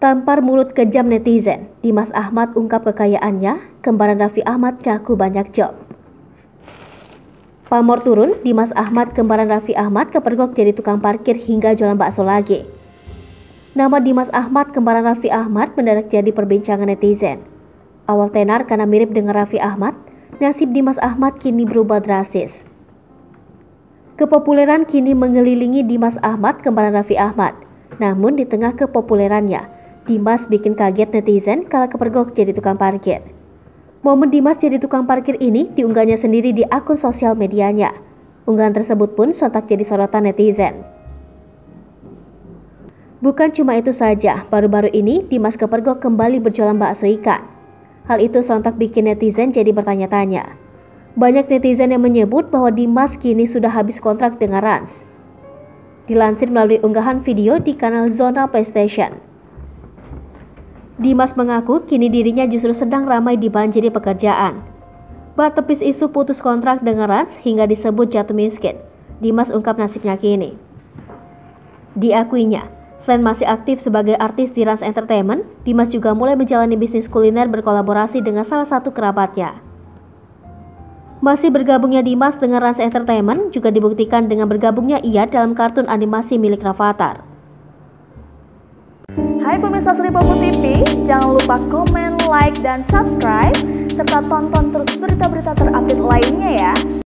Tampar mulut kejam netizen, Dimas Ahmad ungkap kekayaannya, kembaran Raffi Ahmad ngaku banyak job. Pamor turun, Dimas Ahmad kembaran Raffi Ahmad kepergok jadi tukang parkir hingga jualan bakso lagi. Nama Dimas Ahmad kembaran Raffi Ahmad mendadak jadi perbincangan netizen. Awal tenar karena mirip dengan Raffi Ahmad, nasib Dimas Ahmad kini berubah drastis. Kepopuleran kini mengelilingi Dimas Ahmad kembaran Raffi Ahmad. Namun di tengah kepopulerannya, Dimas bikin kaget netizen kala kepergok jadi tukang parkir. Momen Dimas jadi tukang parkir ini diunggahnya sendiri di akun sosial medianya. Unggahan tersebut pun sontak jadi sorotan netizen. Bukan cuma itu saja, baru-baru ini Dimas kepergok kembali berjualan bakso ikan. Hal itu sontak bikin netizen jadi bertanya-tanya. Banyak netizen yang menyebut bahwa Dimas kini sudah habis kontrak dengan Rans. Dilansir melalui unggahan video di kanal Zona PlayStation. Dimas mengaku kini dirinya justru sedang ramai dibanjiri pekerjaan. Bah tepis isu putus kontrak dengan Rans hingga disebut jatuh miskin. Dimas ungkap nasibnya kini. Diakuinya, selain masih aktif sebagai artis di Rans Entertainment, Dimas juga mulai menjalani bisnis kuliner berkolaborasi dengan salah satu kerabatnya. Masih bergabungnya Dimas dengan Rans Entertainment juga dibuktikan dengan bergabungnya ia dalam kartun animasi milik Rafathar. Hai pemirsa Sri Popo TV, jangan lupa komen, like, dan subscribe, serta tonton terus berita-berita terupdate lainnya ya.